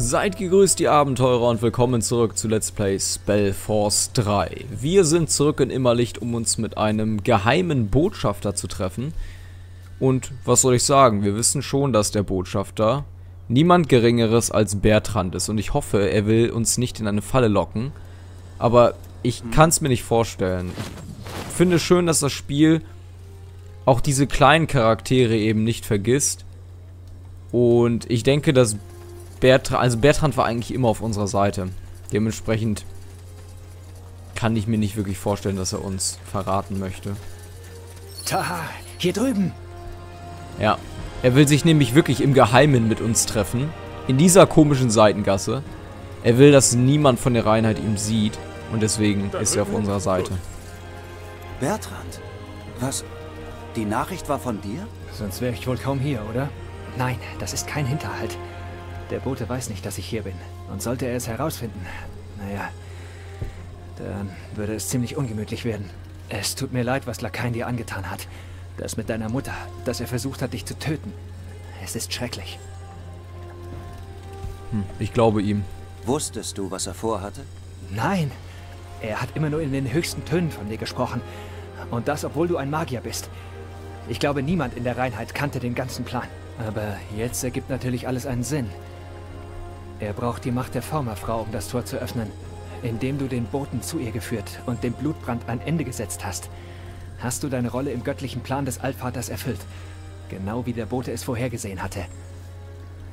Seid gegrüßt, die Abenteurer, und willkommen zurück zu Let's Play Spellforce 3. Wir sind zurück in Immerlicht, um uns mit einem geheimen Botschafter zu treffen. Und was soll ich sagen, wir wissen schon, dass der Botschafter niemand Geringeres als Bertrand ist. Und ich hoffe, er will uns nicht in eine Falle locken. Aber ich kann es mir nicht vorstellen. Ich finde schön, dass das Spiel auch diese kleinen Charaktere eben nicht vergisst. Und ich denke, dass Bertrand, also Bertrand war eigentlich immer auf unserer Seite. Dementsprechend kann ich mir nicht wirklich vorstellen, dass er uns verraten möchte. Taha, hier drüben. Ja, er will sich nämlich wirklich im Geheimen mit uns treffen. In dieser komischen Seitengasse. Er will, dass niemand von der Reinheit ihn sieht. Und deswegen ist er auf unserer Seite. Bertrand, was? Die Nachricht war von dir? Sonst wäre ich wohl kaum hier, oder? Nein, das ist kein Hinterhalt. Der Bote weiß nicht, dass ich hier bin. Und sollte er es herausfinden, naja, dann würde es ziemlich ungemütlich werden. Es tut mir leid, was Lakain dir angetan hat. Das mit deiner Mutter, dass er versucht hat, dich zu töten. Es ist schrecklich. Hm, ich glaube ihm. Wusstest du, was er vorhatte? Nein, er hat immer nur in den höchsten Tönen von dir gesprochen. Und das, obwohl du ein Magier bist. Ich glaube, niemand in der Reinheit kannte den ganzen Plan. Aber jetzt ergibt natürlich alles einen Sinn. Er braucht die Macht der Formerfrau, um das Tor zu öffnen. Indem du den Boten zu ihr geführt und dem Blutbrand ein Ende gesetzt hast, hast du deine Rolle im göttlichen Plan des Altvaters erfüllt. Genau wie der Bote es vorhergesehen hatte.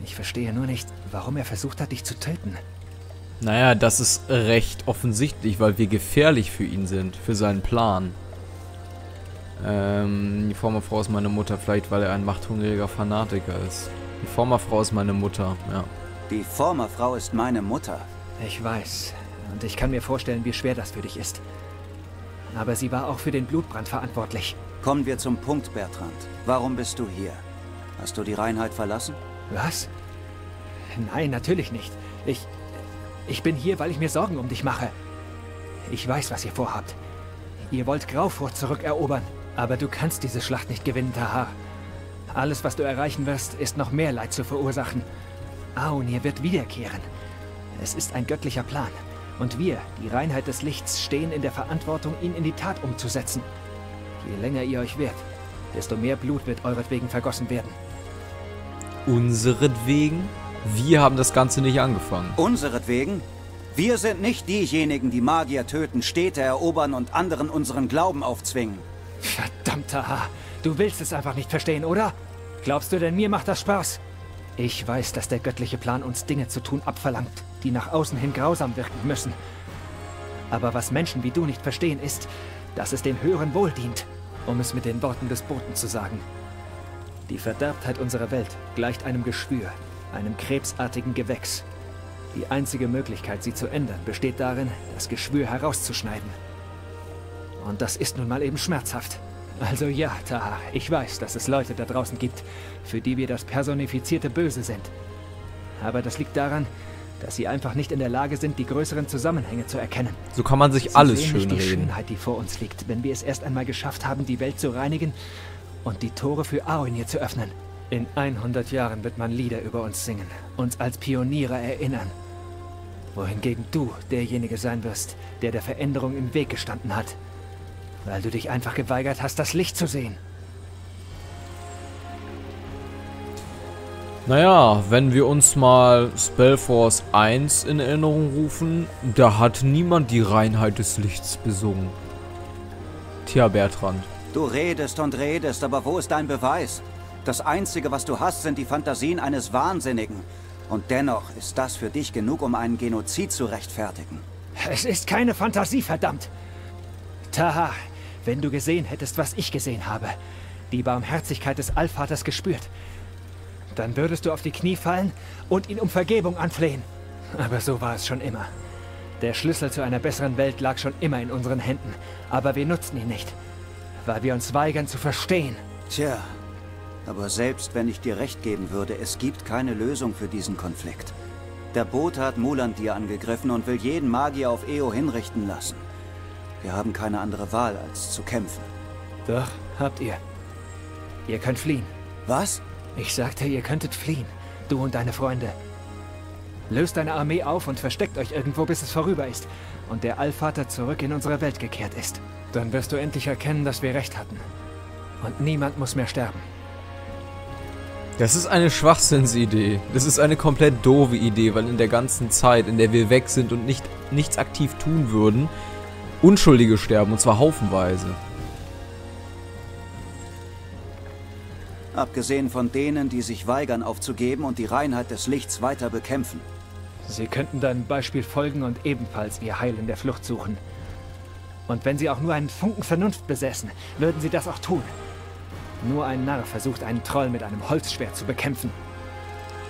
Ich verstehe nur nicht, warum er versucht hat, dich zu töten. Naja, das ist recht offensichtlich, weil wir gefährlich für ihn sind, für seinen Plan. Ähm, die Formerfrau ist meine Mutter, vielleicht weil er ein machthungriger Fanatiker ist. Die Formerfrau ist meine Mutter, ja. Die Formerfrau ist meine Mutter. Ich weiß. Und ich kann mir vorstellen, wie schwer das für dich ist. Aber sie war auch für den Blutbrand verantwortlich. Kommen wir zum Punkt, Bertrand. Warum bist du hier? Hast du die Reinheit verlassen? Was? Nein, natürlich nicht. Ich... Ich bin hier, weil ich mir Sorgen um dich mache. Ich weiß, was ihr vorhabt. Ihr wollt Graufurt zurückerobern. Aber du kannst diese Schlacht nicht gewinnen, Tahar. Alles, was du erreichen wirst, ist noch mehr Leid zu verursachen. Aonir wird wiederkehren. Es ist ein göttlicher Plan. Und wir, die Reinheit des Lichts, stehen in der Verantwortung, ihn in die Tat umzusetzen. Je länger ihr euch wehrt, desto mehr Blut wird euretwegen vergossen werden. Unseretwegen? Wir haben das Ganze nicht angefangen. Unseretwegen? Wir sind nicht diejenigen, die Magier töten, Städte erobern und anderen unseren Glauben aufzwingen. Verdammter Haar, du willst es einfach nicht verstehen, oder? Glaubst du denn, mir macht das Spaß? Ich weiß, dass der göttliche Plan uns Dinge zu tun abverlangt, die nach außen hin grausam wirken müssen. Aber was Menschen wie du nicht verstehen, ist, dass es dem höheren Wohl dient, um es mit den Worten des Boten zu sagen. Die Verderbtheit unserer Welt gleicht einem Geschwür, einem krebsartigen Gewächs. Die einzige Möglichkeit, sie zu ändern, besteht darin, das Geschwür herauszuschneiden. Und das ist nun mal eben schmerzhaft. Also ja, Taha, ich weiß, dass es Leute da draußen gibt, für die wir das personifizierte Böse sind. Aber das liegt daran, dass sie einfach nicht in der Lage sind, die größeren Zusammenhänge zu erkennen. So kann man sich sie alles sehen schön nicht die reden. Schönheit, die vor uns liegt, wenn wir es erst einmal geschafft haben, die Welt zu reinigen und die Tore für Aoinir zu öffnen. In 100 Jahren wird man Lieder über uns singen, uns als Pioniere erinnern. Wohingegen du derjenige sein wirst, der der Veränderung im Weg gestanden hat. Weil du dich einfach geweigert hast, das Licht zu sehen. Naja, wenn wir uns mal Spellforce 1 in Erinnerung rufen, da hat niemand die Reinheit des Lichts besungen. Tja, Bertrand. Du redest und redest, aber wo ist dein Beweis? Das Einzige, was du hast, sind die Fantasien eines Wahnsinnigen. Und dennoch ist das für dich genug, um einen Genozid zu rechtfertigen. Es ist keine Fantasie, verdammt! Taha, wenn du gesehen hättest, was ich gesehen habe, die Barmherzigkeit des Allvaters gespürt, dann würdest du auf die Knie fallen und ihn um Vergebung anflehen. Aber so war es schon immer. Der Schlüssel zu einer besseren Welt lag schon immer in unseren Händen, aber wir nutzten ihn nicht, weil wir uns weigern zu verstehen. Tja, aber selbst wenn ich dir recht geben würde, es gibt keine Lösung für diesen Konflikt. Der Bote hat Mulandir angegriffen und will jeden Magier auf Eo hinrichten lassen. Wir haben keine andere Wahl, als zu kämpfen. Doch, habt ihr. Ihr könnt fliehen. Was? Ich sagte, ihr könntet fliehen. Du und deine Freunde. Löst deine Armee auf und versteckt euch irgendwo, bis es vorüber ist und der Allvater zurück in unsere Welt gekehrt ist. Dann wirst du endlich erkennen, dass wir recht hatten. Und niemand muss mehr sterben. Das ist eine Schwachsinnsidee. Das ist eine komplett doofe Idee, weil in der ganzen Zeit, in der wir weg sind und nicht, nichts aktiv tun würden, Unschuldige sterben, und zwar haufenweise. Abgesehen von denen, die sich weigern aufzugeben und die Reinheit des Lichts weiter bekämpfen. Sie könnten deinem Beispiel folgen und ebenfalls ihr Heil in der Flucht suchen. Und wenn sie auch nur einen Funken Vernunft besäßen, würden sie das auch tun. Nur ein Narr versucht, einen Troll mit einem Holzschwert zu bekämpfen.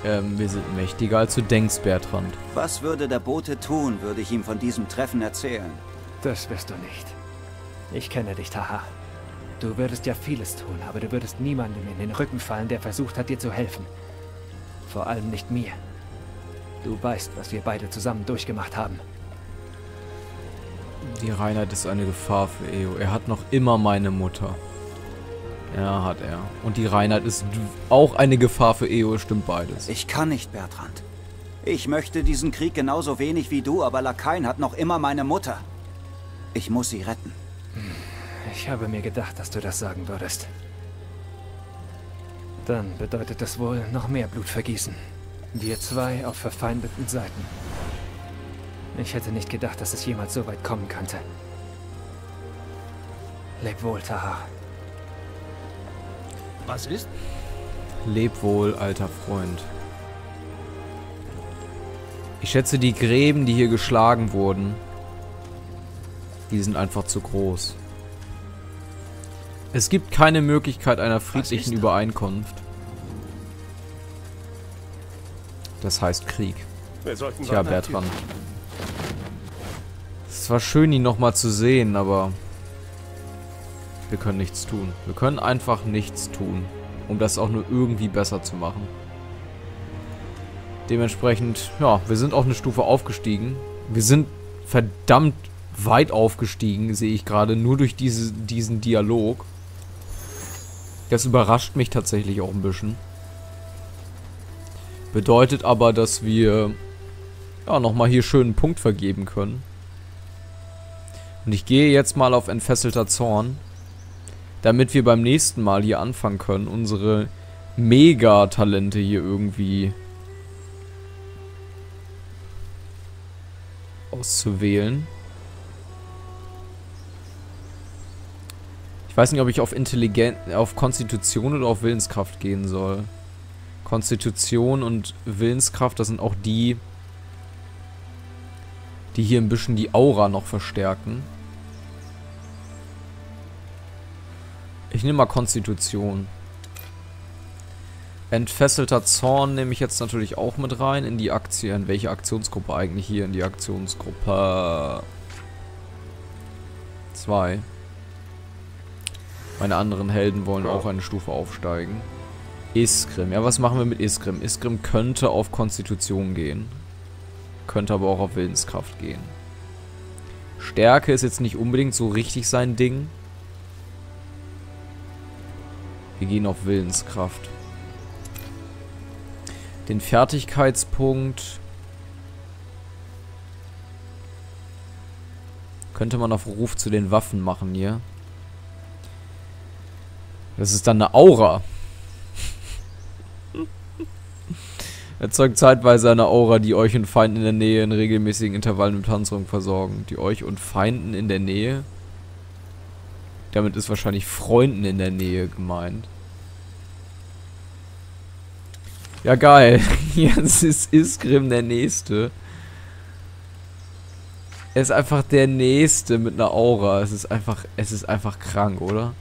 Ähm, wir sind mächtiger als du denkst, Bertrand. Was würde der Bote tun, würde ich ihm von diesem Treffen erzählen? Das wirst du nicht. Ich kenne dich, Taha. Du würdest ja vieles tun, aber du würdest niemandem in den Rücken fallen, der versucht hat, dir zu helfen. Vor allem nicht mir. Du weißt, was wir beide zusammen durchgemacht haben. Die Reinheit ist eine Gefahr für Eo. Er hat noch immer meine Mutter. Ja, hat er. Und die Reinheit ist auch eine Gefahr für Eo, stimmt beides. Ich kann nicht, Bertrand. Ich möchte diesen Krieg genauso wenig wie du, aber Lakaien hat noch immer meine Mutter. Ich muss sie retten. Ich habe mir gedacht, dass du das sagen würdest. Dann bedeutet das wohl noch mehr Blutvergießen. Wir zwei auf verfeindeten Seiten. Ich hätte nicht gedacht, dass es jemals so weit kommen könnte. Leb wohl, Taha. Was ist? Leb wohl, alter Freund. Ich schätze, die Gräben, die hier geschlagen wurden, die sind einfach zu groß. Es gibt keine Möglichkeit einer friedlichen Übereinkunft. Das heißt Krieg. Tja, Bertrand. Es war schön, ihn nochmal zu sehen, aber wir können nichts tun. Wir können einfach nichts tun, um das auch nur irgendwie besser zu machen. Dementsprechend, ja, wir sind auch eine Stufe aufgestiegen. Wir sind verdammt weit aufgestiegen, sehe ich gerade, nur durch diese, diesen Dialog. Das überrascht mich tatsächlich auch ein bisschen. Bedeutet aber, dass wir ja, nochmal hier schön einen Punkt vergeben können. Und ich gehe jetzt mal auf entfesselter Zorn damit wir beim nächsten Mal hier anfangen können, unsere Mega-Talente hier irgendwie auszuwählen. Ich weiß nicht, ob ich auf Intelligenz, auf Konstitution oder auf Willenskraft gehen soll. Konstitution und Willenskraft, das sind auch die, die hier ein bisschen die Aura noch verstärken. Ich nehme mal Konstitution. Entfesselter Zorn nehme ich jetzt natürlich auch mit rein in die Aktie. In welche Aktionsgruppe eigentlich hier? In die Aktionsgruppe 2. Meine anderen Helden wollen auch eine Stufe aufsteigen. Iskrim. Ja, was machen wir mit Iskrim? Iskrim könnte auf Konstitution gehen. Könnte aber auch auf Willenskraft gehen. Stärke ist jetzt nicht unbedingt so richtig sein Ding. Wir gehen auf Willenskraft. Den Fertigkeitspunkt könnte man auf Ruf zu den Waffen machen hier. Das ist dann eine Aura. Erzeugt zeitweise eine Aura, die euch und Feinden in der Nähe in regelmäßigen Intervallen mit Panzerung versorgen. Die euch und Feinden in der Nähe damit ist wahrscheinlich Freunden in der Nähe gemeint. Ja, geil. Jetzt ist Iskrim der Nächste. Er ist einfach der Nächste mit einer Aura. Es ist einfach, es ist einfach krank, oder?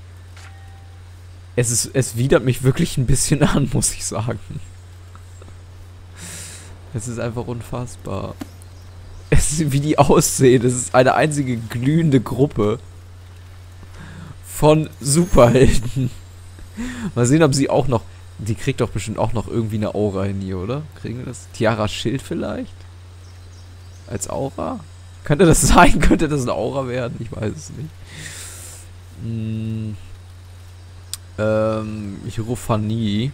Es ist, es widert mich wirklich ein bisschen an, muss ich sagen. Es ist einfach unfassbar. Es ist, wie die aussehen. Es ist eine einzige glühende Gruppe von Superhelden. Mal sehen, ob sie auch noch... Die kriegt doch bestimmt auch noch irgendwie eine Aura hin hier, oder? Kriegen wir das? Tiara Schild vielleicht? Als Aura? Könnte das sein? Könnte das eine Aura werden? Ich weiß es nicht. Hm. Ähm, Hierophanie.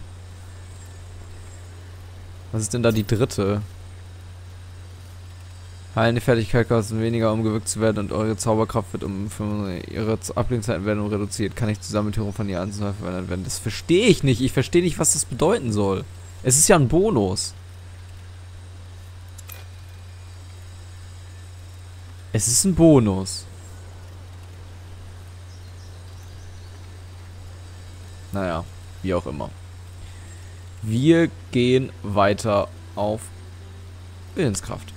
Was ist denn da die dritte? Heilende Fertigkeit kostet weniger, um gewirkt zu werden und eure Zauberkraft wird um ihre Abklingzeiten werden reduziert. Kann ich Zusammentürung von ihr Anzahl verwendet werden? Das verstehe ich nicht. Ich verstehe nicht, was das bedeuten soll. Es ist ja ein Bonus. Es ist ein Bonus. Naja, wie auch immer. Wir gehen weiter auf Willenskraft.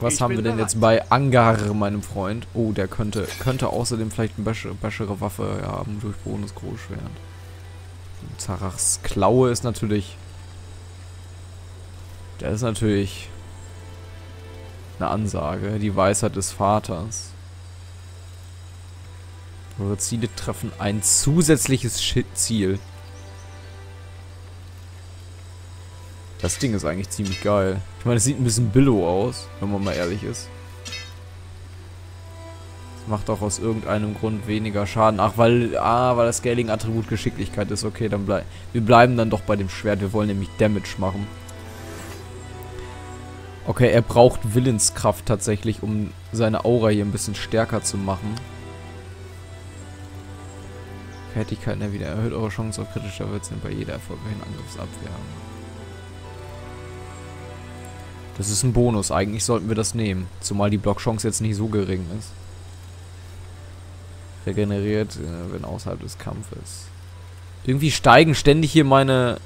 Was ich haben wir denn bereit. jetzt bei Angar, meinem Freund? Oh, der könnte, könnte außerdem vielleicht eine bessere Waffe haben durch Bonus Großschwert. Zarachs Klaue ist natürlich... Der ist natürlich eine Ansage. Die Weisheit des Vaters. Eure Ziele treffen ein zusätzliches Ziel. Das Ding ist eigentlich ziemlich geil. Ich meine, es sieht ein bisschen billow aus, wenn man mal ehrlich ist. Es macht auch aus irgendeinem Grund weniger Schaden. Ach, weil, ah, weil das Scaling-Attribut Geschicklichkeit ist. Okay, dann bleiben wir bleiben dann doch bei dem Schwert. Wir wollen nämlich Damage machen. Okay, er braucht Willenskraft tatsächlich, um seine Aura hier ein bisschen stärker zu machen. Fertigkeiten erwidern. Erhöht eure Chance auf kritischer Würzen bei jeder erfolgreichen Angriffsabwehr. Das ist ein Bonus. Eigentlich sollten wir das nehmen. Zumal die Blockchance jetzt nicht so gering ist. Regeneriert, äh, wenn außerhalb des Kampfes. Irgendwie steigen ständig hier meine...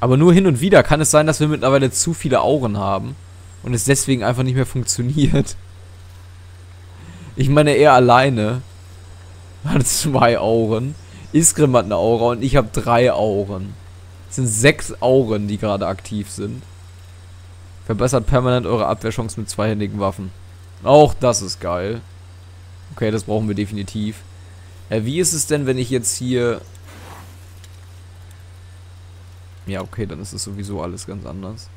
Aber nur hin und wieder kann es sein, dass wir mittlerweile zu viele Augen haben. Und es deswegen einfach nicht mehr funktioniert. Ich meine, er alleine hat zwei Augen. Iskrim hat eine Aura und ich habe drei Auren. Das sind sechs Auren, die gerade aktiv sind. Verbessert permanent eure Abwehrchance mit zweihändigen Waffen. Auch das ist geil. Okay, das brauchen wir definitiv. Äh, wie ist es denn, wenn ich jetzt hier... Ja, okay, dann ist es sowieso alles ganz anders.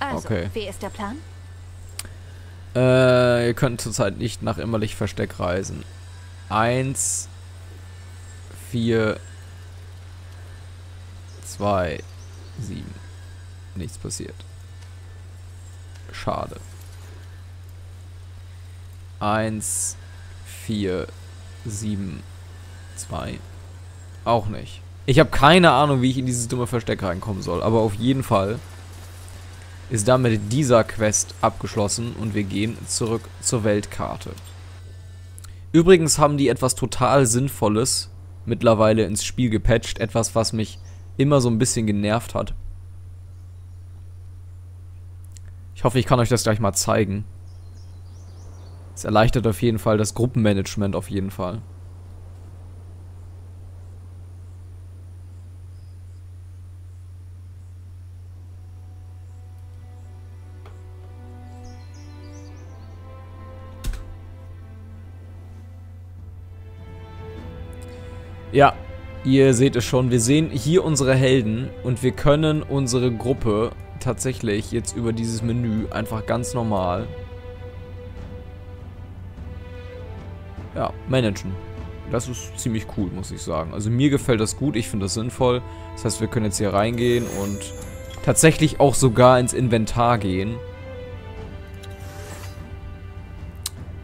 Also, okay. wie ist der Plan? Äh, ihr könnt zurzeit nicht nach Immerlich Versteck reisen. Eins, vier, zwei, sieben. Nichts passiert. Schade. Eins, vier, sieben, zwei. Auch nicht. Ich habe keine Ahnung, wie ich in dieses dumme Versteck reinkommen soll. Aber auf jeden Fall ist damit dieser Quest abgeschlossen und wir gehen zurück zur Weltkarte. Übrigens haben die etwas total Sinnvolles mittlerweile ins Spiel gepatcht, etwas, was mich immer so ein bisschen genervt hat. Ich hoffe, ich kann euch das gleich mal zeigen. Es erleichtert auf jeden Fall das Gruppenmanagement auf jeden Fall. Ja, ihr seht es schon. Wir sehen hier unsere Helden und wir können unsere Gruppe tatsächlich jetzt über dieses Menü einfach ganz normal ja, managen. Das ist ziemlich cool, muss ich sagen. Also mir gefällt das gut, ich finde das sinnvoll. Das heißt, wir können jetzt hier reingehen und tatsächlich auch sogar ins Inventar gehen.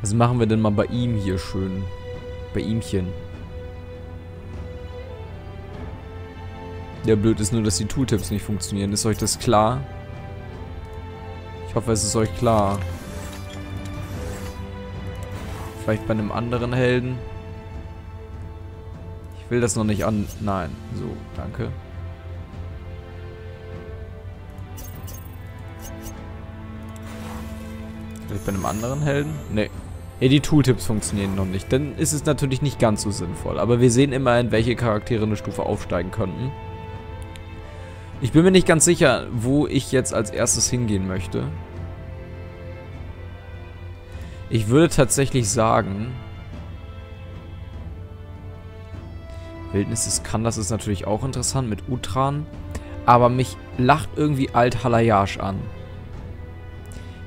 Was machen wir denn mal bei ihm hier schön? Bei ihmchen. Der blöd ist nur, dass die Tooltips nicht funktionieren. Ist euch das klar? Ich hoffe, es ist euch klar. Vielleicht bei einem anderen Helden. Ich will das noch nicht an... Nein. So, danke. Vielleicht bei einem anderen Helden? Nee. Ja, die Tooltips funktionieren noch nicht. Dann ist es natürlich nicht ganz so sinnvoll. Aber wir sehen immerhin, welche Charaktere eine Stufe aufsteigen könnten. Ich bin mir nicht ganz sicher, wo ich jetzt als erstes hingehen möchte. Ich würde tatsächlich sagen... Wildnis des Kandas ist natürlich auch interessant mit Utran. Aber mich lacht irgendwie Alt Halayash an.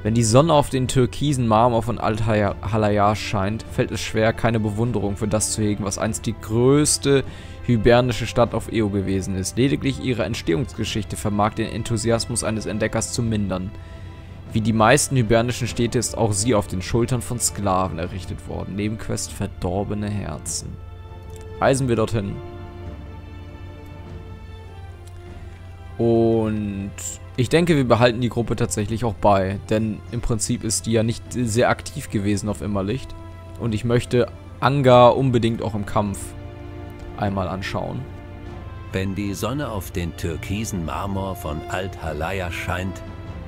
Wenn die Sonne auf den türkisen Marmor von Alt-Halaya scheint, fällt es schwer, keine Bewunderung für das zu hegen, was einst die größte hibernische Stadt auf Eo gewesen ist. Lediglich ihre Entstehungsgeschichte vermag den Enthusiasmus eines Entdeckers zu mindern. Wie die meisten hibernischen Städte ist auch sie auf den Schultern von Sklaven errichtet worden. Nebenquest Verdorbene Herzen. Reisen wir dorthin. Und ich denke, wir behalten die Gruppe tatsächlich auch bei. Denn im Prinzip ist die ja nicht sehr aktiv gewesen auf Immerlicht. Und ich möchte Anga unbedingt auch im Kampf einmal anschauen. Wenn die Sonne auf den türkisen Marmor von Alt-Halaya scheint,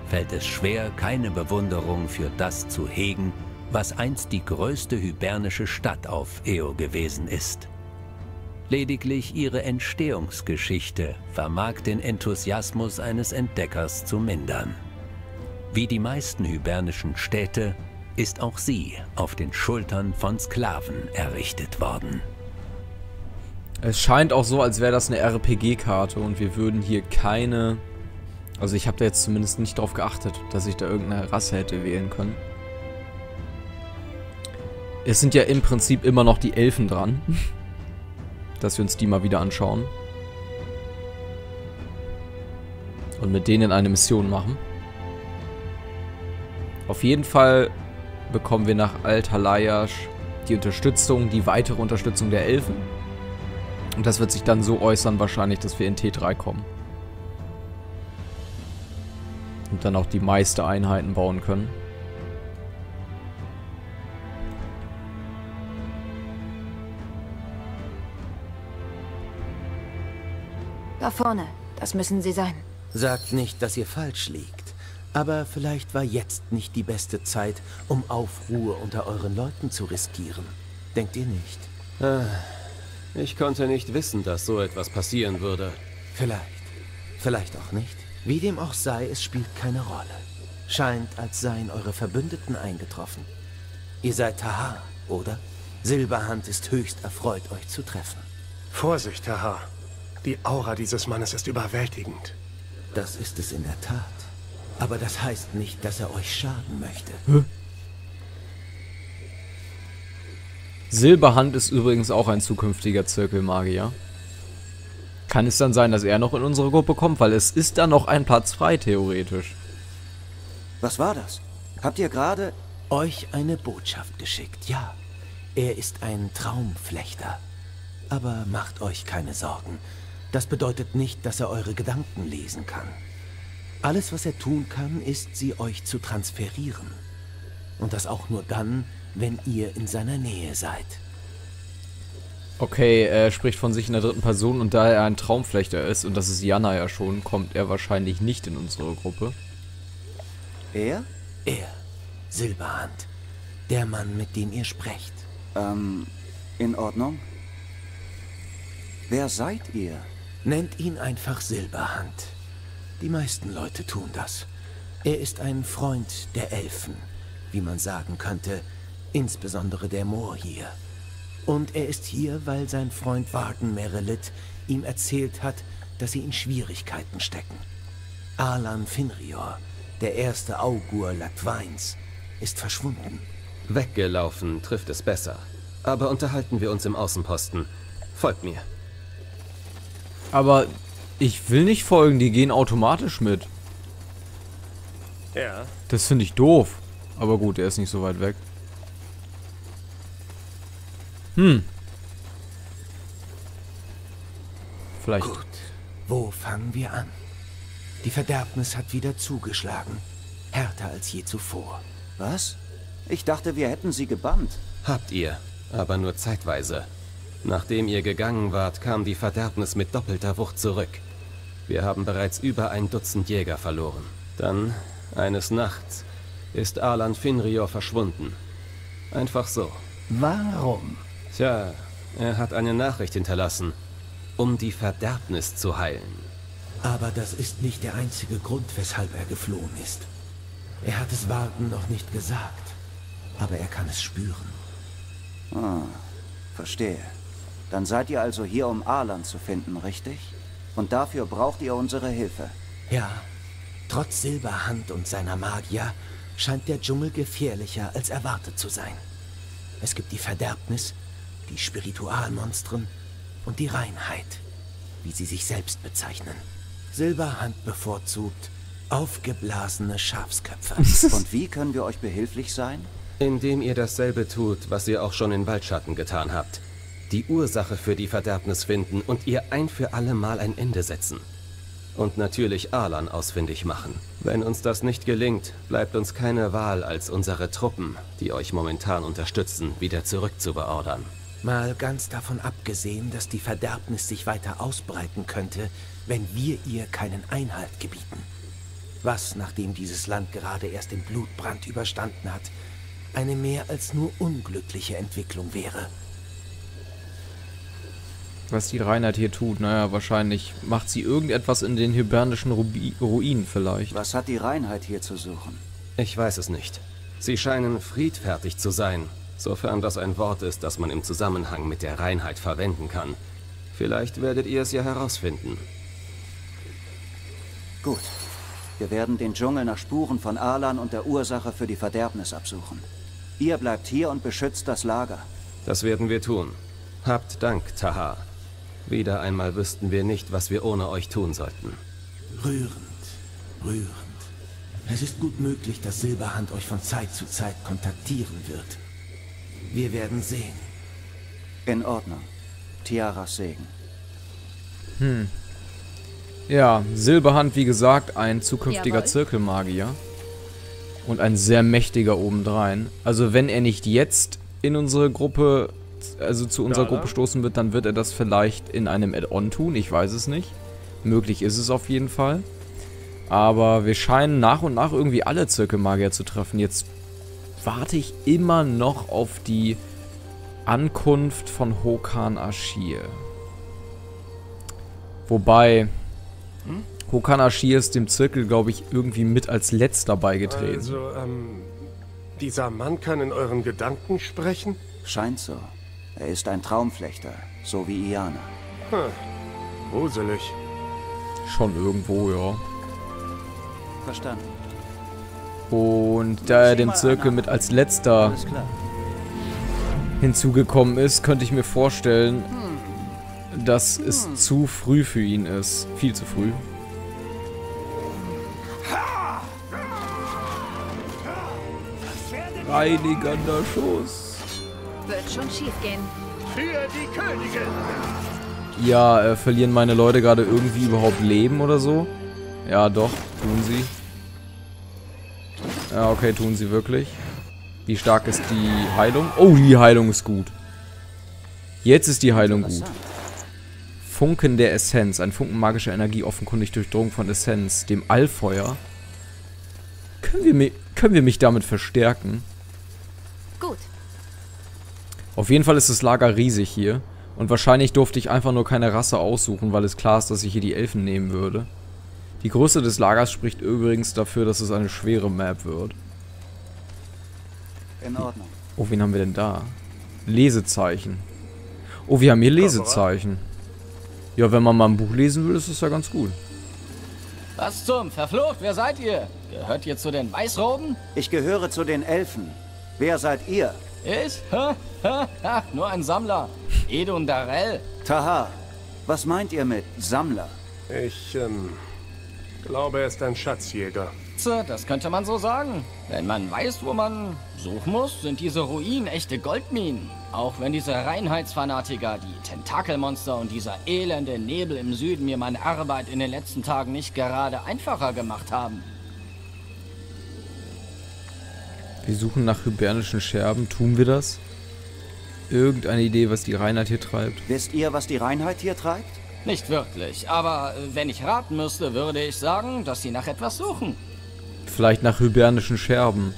fällt es schwer, keine Bewunderung für das zu hegen, was einst die größte hybernische Stadt auf Eo gewesen ist. Lediglich ihre Entstehungsgeschichte vermag den Enthusiasmus eines Entdeckers zu mindern. Wie die meisten hybernischen Städte ist auch sie auf den Schultern von Sklaven errichtet worden. Es scheint auch so, als wäre das eine RPG-Karte und wir würden hier keine... Also ich habe da jetzt zumindest nicht drauf geachtet, dass ich da irgendeine Rasse hätte wählen können. Es sind ja im Prinzip immer noch die Elfen dran. dass wir uns die mal wieder anschauen. Und mit denen eine Mission machen. Auf jeden Fall bekommen wir nach Alt-Halayash die Unterstützung, die weitere Unterstützung der Elfen. Und das wird sich dann so äußern wahrscheinlich, dass wir in T3 kommen. Und dann auch die meiste Einheiten bauen können. Da vorne. Das müssen sie sein. Sagt nicht, dass ihr falsch liegt. Aber vielleicht war jetzt nicht die beste Zeit, um Aufruhr unter euren Leuten zu riskieren. Denkt ihr nicht? Ah, ich konnte nicht wissen, dass so etwas passieren würde. Vielleicht. Vielleicht auch nicht. Wie dem auch sei, es spielt keine Rolle. Scheint, als seien eure Verbündeten eingetroffen. Ihr seid Taha, oder? Silberhand ist höchst erfreut, euch zu treffen. Vorsicht, Taha. Die Aura dieses Mannes ist überwältigend. Das ist es in der Tat. Aber das heißt nicht, dass er euch schaden möchte. Hä? Silberhand ist übrigens auch ein zukünftiger Zirkelmagier. Kann es dann sein, dass er noch in unsere Gruppe kommt? Weil es ist da noch ein Platz frei, theoretisch. Was war das? Habt ihr gerade... Euch eine Botschaft geschickt, ja. Er ist ein Traumflechter. Aber macht euch keine Sorgen. Das bedeutet nicht, dass er eure Gedanken lesen kann. Alles, was er tun kann, ist, sie euch zu transferieren. Und das auch nur dann, wenn ihr in seiner Nähe seid. Okay, er spricht von sich in der dritten Person und da er ein Traumflechter ist, und das ist Jana ja schon, kommt er wahrscheinlich nicht in unsere Gruppe. Er? Er. Silberhand. Der Mann, mit dem ihr sprecht. Ähm, in Ordnung? Wer seid ihr? Nennt ihn einfach Silberhand. Die meisten Leute tun das. Er ist ein Freund der Elfen, wie man sagen könnte, insbesondere der Moor hier. Und er ist hier, weil sein Freund Wagen Merelit ihm erzählt hat, dass sie in Schwierigkeiten stecken. Alan Finrior, der erste Augur Latweins, ist verschwunden. Weggelaufen trifft es besser. Aber unterhalten wir uns im Außenposten. Folgt mir. Aber ich will nicht folgen, die gehen automatisch mit. Ja. Das finde ich doof. Aber gut, er ist nicht so weit weg. Hm. Vielleicht. Gut. Wo fangen wir an? Die Verderbnis hat wieder zugeschlagen. Härter als je zuvor. Was? Ich dachte, wir hätten sie gebannt. Habt ihr, aber nur zeitweise. Nachdem ihr gegangen wart, kam die Verderbnis mit doppelter Wucht zurück. Wir haben bereits über ein Dutzend Jäger verloren. Dann, eines Nachts, ist Alan Finrior verschwunden. Einfach so. Warum? Tja, er hat eine Nachricht hinterlassen, um die Verderbnis zu heilen. Aber das ist nicht der einzige Grund, weshalb er geflohen ist. Er hat es Warten noch nicht gesagt, aber er kann es spüren. Ah, verstehe. Dann seid ihr also hier, um Alan zu finden, richtig? Und dafür braucht ihr unsere Hilfe. Ja, trotz Silberhand und seiner Magier scheint der Dschungel gefährlicher als erwartet zu sein. Es gibt die Verderbnis, die Spiritualmonstren und die Reinheit, wie sie sich selbst bezeichnen. Silberhand bevorzugt aufgeblasene Schafsköpfe. Und wie können wir euch behilflich sein? Indem ihr dasselbe tut, was ihr auch schon in Waldschatten getan habt. Die Ursache für die Verderbnis finden und ihr ein für alle Mal ein Ende setzen. Und natürlich Alan ausfindig machen. Wenn uns das nicht gelingt, bleibt uns keine Wahl, als unsere Truppen, die euch momentan unterstützen, wieder zurückzubeordern. Mal ganz davon abgesehen, dass die Verderbnis sich weiter ausbreiten könnte, wenn wir ihr keinen Einhalt gebieten. Was, nachdem dieses Land gerade erst den Blutbrand überstanden hat, eine mehr als nur unglückliche Entwicklung wäre. Was die Reinheit hier tut, naja, wahrscheinlich macht sie irgendetwas in den hibernischen Rubi Ruinen vielleicht. Was hat die Reinheit hier zu suchen? Ich weiß es nicht. Sie scheinen friedfertig zu sein, sofern das ein Wort ist, das man im Zusammenhang mit der Reinheit verwenden kann. Vielleicht werdet ihr es ja herausfinden. Gut. Wir werden den Dschungel nach Spuren von Alan und der Ursache für die Verderbnis absuchen. Ihr bleibt hier und beschützt das Lager. Das werden wir tun. Habt Dank, Taha. Wieder einmal wüssten wir nicht, was wir ohne euch tun sollten. Rührend, rührend. Es ist gut möglich, dass Silberhand euch von Zeit zu Zeit kontaktieren wird. Wir werden sehen. In Ordnung. Tiaras Segen. Hm. Ja, Silberhand, wie gesagt, ein zukünftiger Jawohl. Zirkelmagier. Und ein sehr mächtiger obendrein. Also wenn er nicht jetzt in unsere Gruppe, also zu unserer Dala? Gruppe stoßen wird, dann wird er das vielleicht in einem Add-on tun. Ich weiß es nicht. Möglich ist es auf jeden Fall. Aber wir scheinen nach und nach irgendwie alle Zirkelmagier zu treffen. Jetzt warte ich immer noch auf die Ankunft von Hokan Ashir. Wobei, Hokan Ashir ist dem Zirkel, glaube ich, irgendwie mit als letzter beigetreten. Also, ähm, dieser Mann kann in euren Gedanken sprechen? Scheint so. Er ist ein Traumflechter, so wie Iana. Hm. Gruselig. Schon irgendwo, ja. Verstanden. Und da er dem Zirkel mit als letzter hinzugekommen ist, könnte ich mir vorstellen, dass es zu früh für ihn ist. Viel zu früh. Reinigender Schuss. Schon schief gehen. Für die Königin! Ja, äh, verlieren meine Leute gerade irgendwie überhaupt Leben oder so? Ja, doch, tun sie. Ja, okay, tun sie wirklich. Wie stark ist die Heilung? Oh, die Heilung ist gut. Jetzt ist die Heilung gut. Funken der Essenz. Ein Funken magischer Energie, offenkundig durchdrungen von Essenz, dem Allfeuer. Können wir, mi können wir mich damit verstärken? Auf jeden Fall ist das Lager riesig hier. Und wahrscheinlich durfte ich einfach nur keine Rasse aussuchen, weil es klar ist, dass ich hier die Elfen nehmen würde. Die Größe des Lagers spricht übrigens dafür, dass es eine schwere Map wird. In Ordnung. Oh, wen haben wir denn da? Lesezeichen. Oh, wir haben hier Lesezeichen. Ja, wenn man mal ein Buch lesen will, ist das ja ganz gut. Was zum? Verflucht, wer seid ihr? Gehört ihr zu den Weißroben? Ich gehöre zu den Elfen. Wer seid ihr? Ich? Ha, ha, ha, nur ein Sammler. Edun Darell. Taha, was meint ihr mit Sammler? Ich, ähm, glaube, er ist ein Schatzjäger. Tja, Das könnte man so sagen. Wenn man weiß, wo man suchen muss, sind diese Ruinen echte Goldminen. Auch wenn diese Reinheitsfanatiker, die Tentakelmonster und dieser elende Nebel im Süden mir meine Arbeit in den letzten Tagen nicht gerade einfacher gemacht haben. Wir suchen nach hibernischen Scherben. Tun wir das? Irgendeine Idee, was die Reinheit hier treibt? Wisst ihr, was die Reinheit hier treibt? Nicht wirklich, aber äh, wenn ich raten müsste, würde ich sagen, dass sie nach etwas suchen. Vielleicht nach hibernischen Scherben.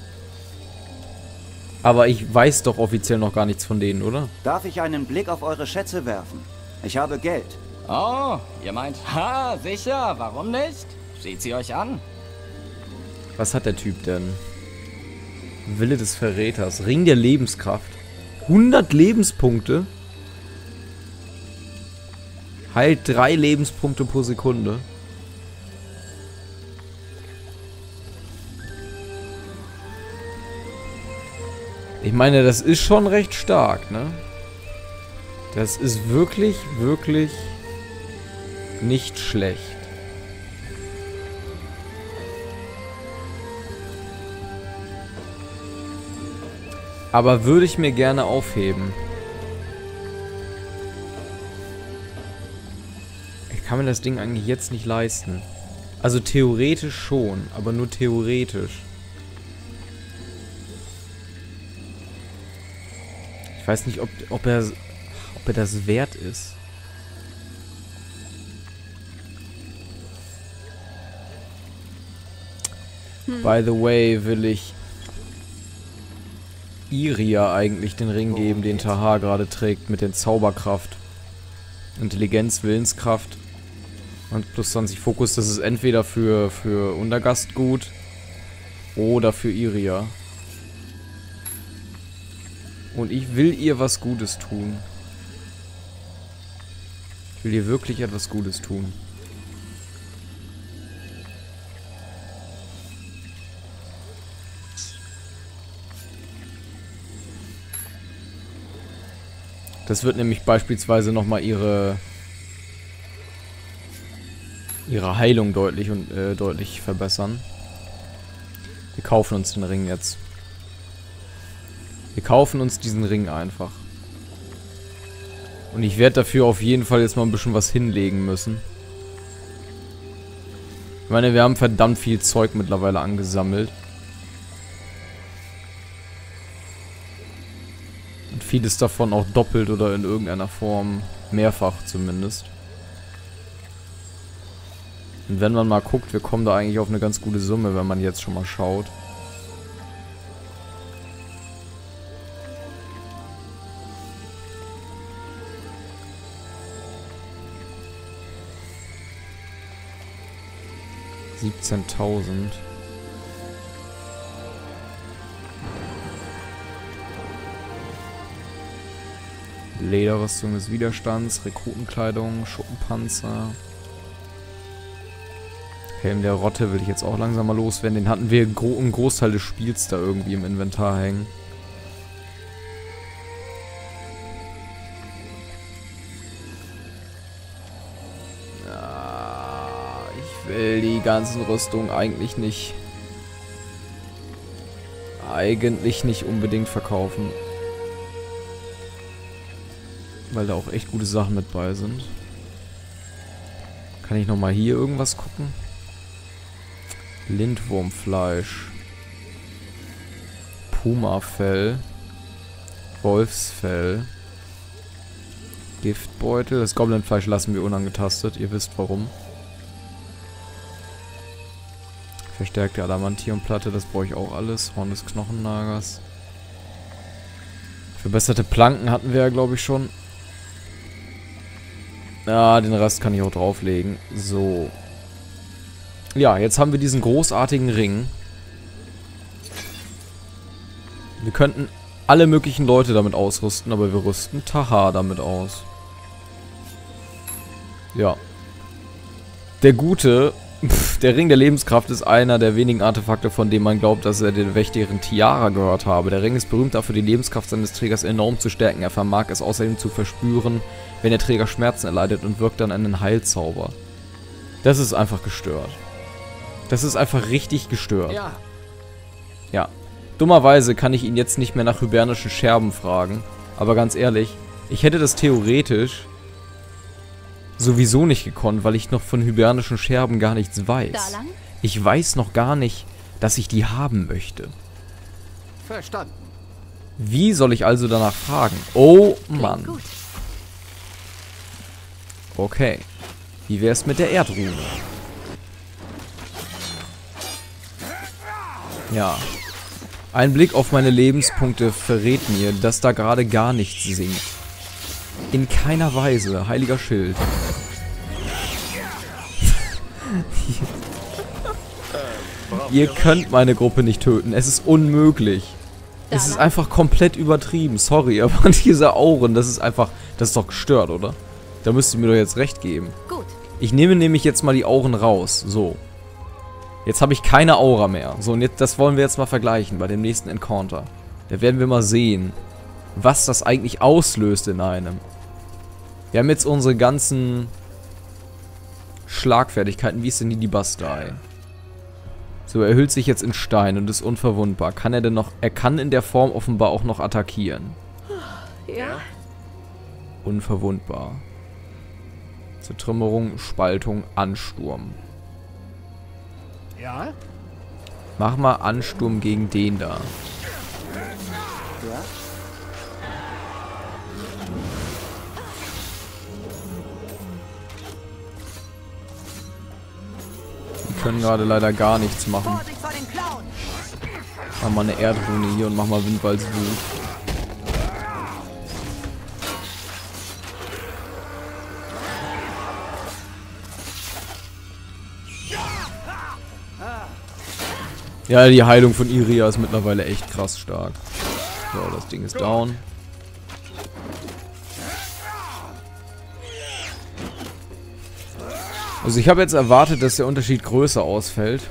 Aber ich weiß doch offiziell noch gar nichts von denen, oder? Darf ich einen Blick auf eure Schätze werfen? Ich habe Geld. Oh, ihr meint, ha, sicher, warum nicht? Seht sie euch an. Was hat der Typ denn? Wille des Verräters. Ring der Lebenskraft. 100 Lebenspunkte. Heilt 3 Lebenspunkte pro Sekunde. Ich meine, das ist schon recht stark, ne? Das ist wirklich, wirklich nicht schlecht. Aber würde ich mir gerne aufheben. Ich kann mir das Ding eigentlich jetzt nicht leisten. Also theoretisch schon, aber nur theoretisch. Ich weiß nicht, ob, ob, er, ob er das wert ist. By the way, will ich Iria eigentlich den Ring geben, den Taha gerade trägt, mit den Zauberkraft. Intelligenz, Willenskraft und plus 20 Fokus. Das ist entweder für, für Untergast gut oder für Iria. Und ich will ihr was Gutes tun. Ich will ihr wirklich etwas Gutes tun. Das wird nämlich beispielsweise nochmal ihre ihre Heilung deutlich und äh, deutlich verbessern. Wir kaufen uns den Ring jetzt. Wir kaufen uns diesen Ring einfach. Und ich werde dafür auf jeden Fall jetzt mal ein bisschen was hinlegen müssen. Ich meine, wir haben verdammt viel Zeug mittlerweile angesammelt. Vieles davon auch doppelt oder in irgendeiner Form mehrfach zumindest. Und wenn man mal guckt, wir kommen da eigentlich auf eine ganz gute Summe, wenn man jetzt schon mal schaut. Siebzehntausend. Lederrüstung des Widerstands, Rekrutenkleidung, Schuppenpanzer. Helm der Rotte will ich jetzt auch langsam mal loswerden. Den hatten wir gro einen Großteil des Spiels da irgendwie im Inventar hängen. Ich will die ganzen Rüstungen eigentlich nicht... Eigentlich nicht unbedingt verkaufen. Weil da auch echt gute Sachen mit bei sind. Kann ich nochmal hier irgendwas gucken? Lindwurmfleisch. Pumafell. Wolfsfell. Giftbeutel. Das Goblinfleisch lassen wir unangetastet. Ihr wisst warum. Verstärkte Adamantiumplatte. Das brauche ich auch alles. Horn des Knochennagers. Verbesserte Planken hatten wir ja, glaube ich, schon. Ja, den Rest kann ich auch drauflegen. So. Ja, jetzt haben wir diesen großartigen Ring. Wir könnten alle möglichen Leute damit ausrüsten, aber wir rüsten Taha damit aus. Ja. Der Gute, pff, der Ring der Lebenskraft ist einer der wenigen Artefakte, von dem man glaubt, dass er der Wächterin Tiara gehört habe. Der Ring ist berühmt dafür, die Lebenskraft seines Trägers enorm zu stärken. Er vermag es außerdem zu verspüren, wenn der Träger Schmerzen erleidet und wirkt dann einen Heilzauber. Das ist einfach gestört. Das ist einfach richtig gestört. Ja. Ja. Dummerweise kann ich ihn jetzt nicht mehr nach hybernischen Scherben fragen. Aber ganz ehrlich, ich hätte das theoretisch sowieso nicht gekonnt, weil ich noch von hybernischen Scherben gar nichts weiß. Ich weiß noch gar nicht, dass ich die haben möchte. Verstanden. Wie soll ich also danach fragen? Oh Mann. Okay. Wie wär's mit der Erdrune? Ja. Ein Blick auf meine Lebenspunkte verrät mir, dass da gerade gar nichts sinkt. In keiner Weise. Heiliger Schild. Ihr könnt meine Gruppe nicht töten. Es ist unmöglich. Es ist einfach komplett übertrieben. Sorry, aber diese Auren, das ist einfach... Das ist doch gestört, oder? Da müsst ihr mir doch jetzt recht geben. Ich nehme nämlich jetzt mal die Auren raus. So. Jetzt habe ich keine Aura mehr. So, und jetzt, das wollen wir jetzt mal vergleichen bei dem nächsten Encounter. Da werden wir mal sehen, was das eigentlich auslöst in einem. Wir haben jetzt unsere ganzen Schlagfertigkeiten. Wie ist denn die Bastei? So, er hüllt sich jetzt in Stein und ist unverwundbar. Kann er denn noch... Er kann in der Form offenbar auch noch attackieren. Ja? Unverwundbar. Zertrümmerung, Spaltung, Ansturm. Ja? Mach mal Ansturm gegen den da. Ja? Die können gerade leider gar nichts machen. Mach mal eine Erdrune hier und mach mal Windwalds Ja, die Heilung von Iria ist mittlerweile echt krass stark. So, das Ding ist down. Also ich habe jetzt erwartet, dass der Unterschied größer ausfällt.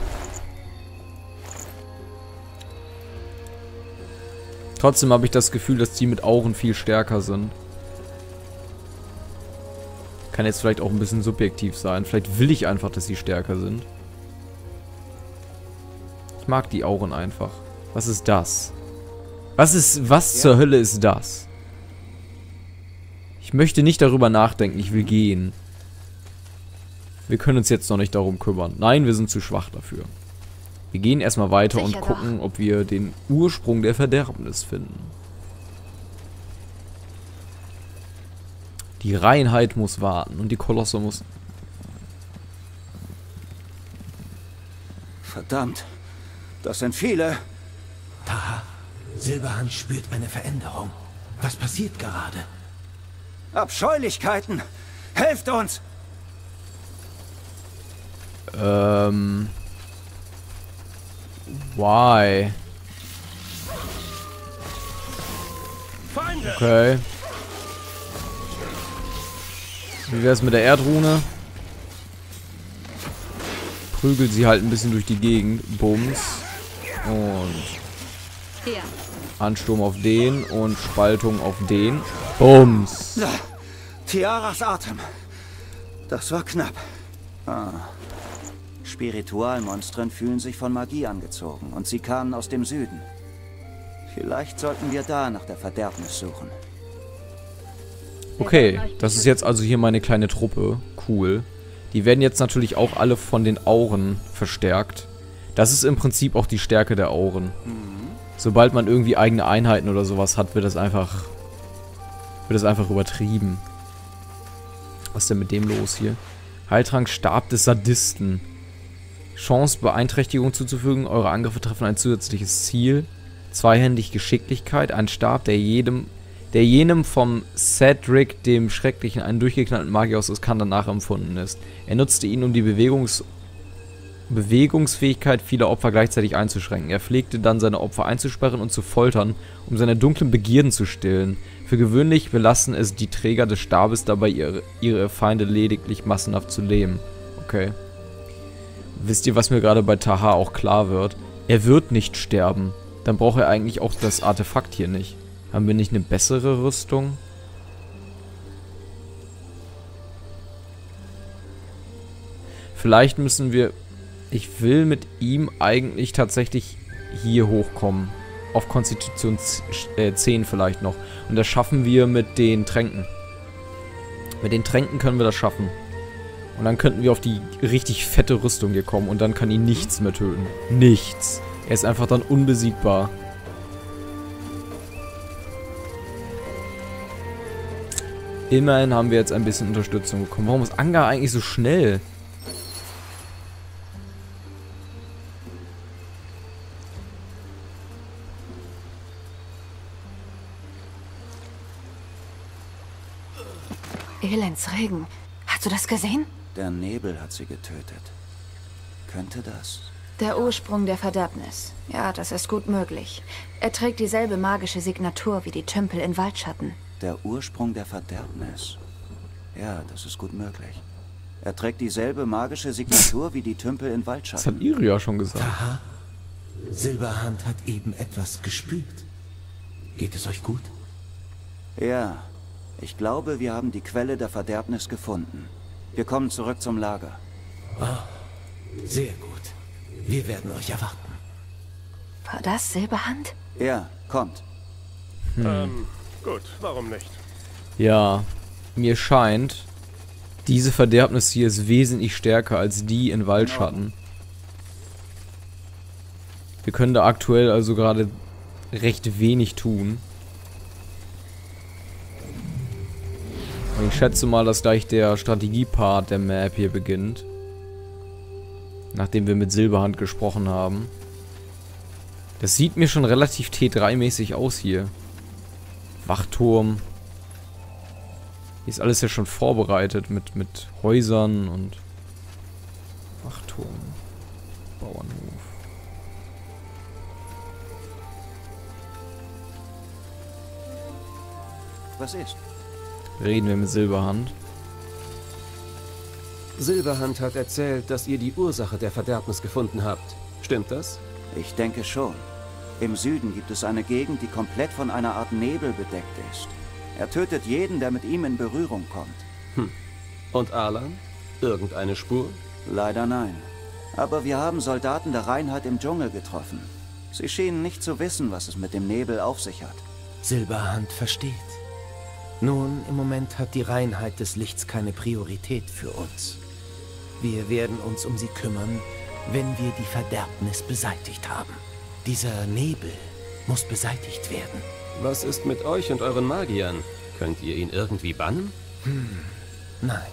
Trotzdem habe ich das Gefühl, dass die mit Augen viel stärker sind. Kann jetzt vielleicht auch ein bisschen subjektiv sein. Vielleicht will ich einfach, dass sie stärker sind. Ich mag die Auren einfach. Was ist das? Was ist, was zur Hölle ist das? Ich möchte nicht darüber nachdenken, ich will gehen. Wir können uns jetzt noch nicht darum kümmern. Nein, wir sind zu schwach dafür. Wir gehen erstmal weiter und Sicher doch. gucken, ob wir den Ursprung der Verderbnis finden. Die Reinheit muss warten und die Kolosse muss... Verdammt. Das sind viele. Taha, Silberhand spürt eine Veränderung. Was passiert gerade? Abscheulichkeiten. Helft uns. Ähm... Why? Okay. Wie wär's mit der Erdrune? Prügelt sie halt ein bisschen durch die Gegend. Bums. Und. Ansturm auf den und Spaltung auf den. Bums. Tiaras Atem. Das war knapp. Ah. Spiritualmonstren fühlen sich von Magie angezogen und sie kamen aus dem Süden. Vielleicht sollten wir da nach der Verderbnis suchen. Okay, das ist jetzt also hier meine kleine Truppe. Cool. Die werden jetzt natürlich auch alle von den Auren verstärkt. Das ist im Prinzip auch die Stärke der Auren. Sobald man irgendwie eigene Einheiten oder sowas hat, wird das einfach... Wird das einfach übertrieben. Was ist denn mit dem los hier? Heiltrank Stab des Sadisten. Chance, Beeinträchtigung zuzufügen. Eure Angriffe treffen ein zusätzliches Ziel. Zweihändig Geschicklichkeit. Ein Stab, der jedem der jenem vom Cedric, dem Schrecklichen, einen durchgeknallten Magier aus Iskander nachempfunden ist. Er nutzte ihn, um die Bewegungs Bewegungsfähigkeit vieler Opfer gleichzeitig einzuschränken. Er pflegte dann seine Opfer einzusperren und zu foltern, um seine dunklen Begierden zu stillen. Für gewöhnlich belassen es die Träger des Stabes dabei, ihre, ihre Feinde lediglich massenhaft zu lähmen. Okay. Wisst ihr, was mir gerade bei Taha auch klar wird? Er wird nicht sterben. Dann braucht er eigentlich auch das Artefakt hier nicht. Haben wir nicht eine bessere Rüstung? Vielleicht müssen wir... Ich will mit ihm eigentlich tatsächlich hier hochkommen. Auf Konstitution z- äh, 10 vielleicht noch. Und das schaffen wir mit den Tränken. Mit den Tränken können wir das schaffen. Und dann könnten wir auf die richtig fette Rüstung hier kommen. Und dann kann ihn nichts mehr töten. Nichts. Er ist einfach dann unbesiegbar. Immerhin haben wir jetzt ein bisschen Unterstützung bekommen. Warum ist Anga eigentlich so schnell? Elendsregen. Hast du das gesehen? Der Nebel hat sie getötet. Könnte das? Der Ursprung der Verderbnis. Ja, das ist gut möglich. Er trägt dieselbe magische Signatur wie die Tümpel in Waldschatten. Der Ursprung der Verderbnis. Ja, das ist gut möglich. Er trägt dieselbe magische Signatur wie die Tümpel in Das Waldschatten. hat Iria schon gesagt. Taha, Silberhand hat eben etwas gespürt. Geht es euch gut? Ja, ich glaube, wir haben die Quelle der Verderbnis gefunden. Wir kommen zurück zum Lager. Ah, sehr gut. Wir werden euch erwarten. War das Silberhand? Ja, kommt. Ähm, gut, warum nicht? Ja, mir scheint, diese Verderbnis hier ist wesentlich stärker als die in Waldschatten. Wir können da aktuell also gerade recht wenig tun. Ich schätze mal, dass gleich der Strategiepart der Map hier beginnt. Nachdem wir mit Silberhand gesprochen haben. Das sieht mir schon relativ T3-mäßig aus hier. Wachturm. Hier ist alles ja schon vorbereitet mit, mit Häusern und Wachturm. Bauernhof. Was ist? Reden wir mit Silberhand. Silberhand hat erzählt, dass ihr die Ursache der Verderbnis gefunden habt. Stimmt das? Ich denke schon. Im Süden gibt es eine Gegend, die komplett von einer Art Nebel bedeckt ist. Er tötet jeden, der mit ihm in Berührung kommt. Und Alan? Irgendeine Spur? Leider nein. Aber wir haben Soldaten der Reinheit im Dschungel getroffen. Sie schienen nicht zu wissen, was es mit dem Nebel auf sich hat. Silberhand versteht. Nun, im Moment hat die Reinheit des Lichts keine Priorität für uns. Wir werden uns um sie kümmern, wenn wir die Verderbnis beseitigt haben. Dieser Nebel muss beseitigt werden. Was ist mit euch und euren Magiern? Könnt ihr ihn irgendwie bannen? Nein.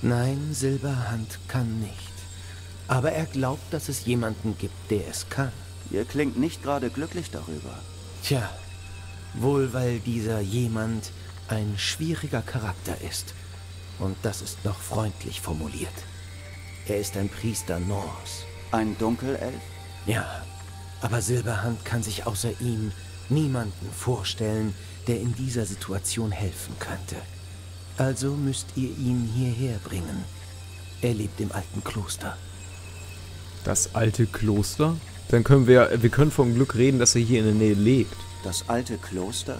Nein, Silberhand kann nicht. Aber er glaubt, dass es jemanden gibt, der es kann. Ihr klingt nicht gerade glücklich darüber. Tja, wohl weil dieser jemand ein schwieriger Charakter ist. Und das ist noch freundlich formuliert. Er ist ein Priester Norse. Ein Dunkelelf? Ja, aber Silberhand kann sich außer ihm niemanden vorstellen, der in dieser Situation helfen könnte. Also müsst ihr ihn hierher bringen. Er lebt im alten Kloster. Das alte Kloster? Dann können wir, wir können vom Glück reden, dass er hier in der Nähe lebt. Das alte Kloster?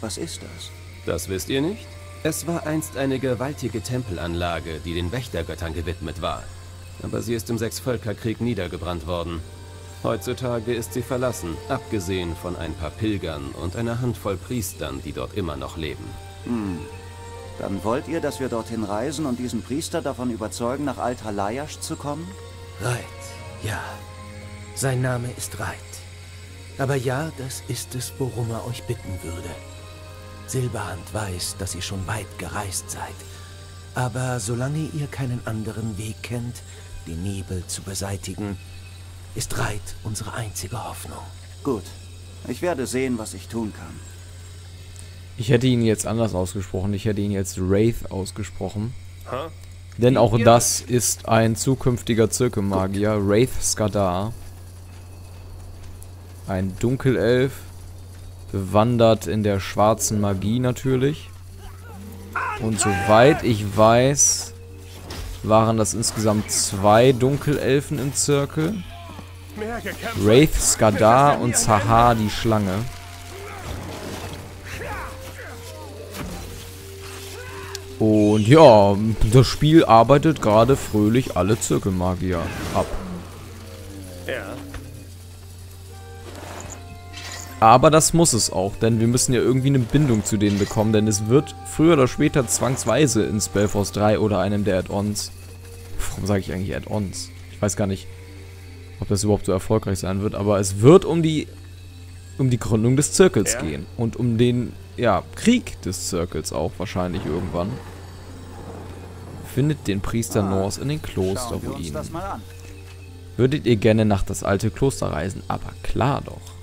Was ist das? Das wisst ihr nicht? Es war einst eine gewaltige Tempelanlage, die den Wächtergöttern gewidmet war. Aber sie ist im Sechsvölkerkrieg niedergebrannt worden. Heutzutage ist sie verlassen, abgesehen von ein paar Pilgern und einer Handvoll Priestern, die dort immer noch leben. Dann wollt ihr, dass wir dorthin reisen und diesen Priester davon überzeugen, nach Alt-Halayash zu kommen? Reit, ja. Sein Name ist Reit. Aber ja, das ist es, worum er euch bitten würde. Silberhand weiß, dass ihr schon weit gereist seid. Aber solange ihr keinen anderen Weg kennt, den Nebel zu beseitigen, ist Reit unsere einzige Hoffnung. Gut. Ich werde sehen, was ich tun kann. Ich hätte ihn jetzt anders ausgesprochen. Ich hätte ihn jetzt Wraith ausgesprochen. Ha? Denn auch das ist ein zukünftiger Zirkelmagier, Wraith Skadar. Ein Dunkelelf, bewandert in der schwarzen Magie natürlich. Und soweit ich weiß, waren das insgesamt zwei Dunkelelfen im Zirkel. Wraith Skadar und Sahar die Schlange. Und ja, das Spiel arbeitet gerade fröhlich alle Zirkelmagier ab. Ja. Aber das muss es auch, denn wir müssen ja irgendwie eine Bindung zu denen bekommen, denn es wird früher oder später zwangsweise in Spellforce 3 oder einem der Add-ons. Warum sage ich eigentlich Add-ons? Ich weiß gar nicht, ob das überhaupt so erfolgreich sein wird, aber es wird um die um die Gründung des Zirkels Ja. gehen und um den ja, Krieg des Zirkels auch wahrscheinlich irgendwann. Findet den Priester Norse in den Klosterruinen. Würdet ihr gerne nach das alte Kloster reisen? Aber klar doch.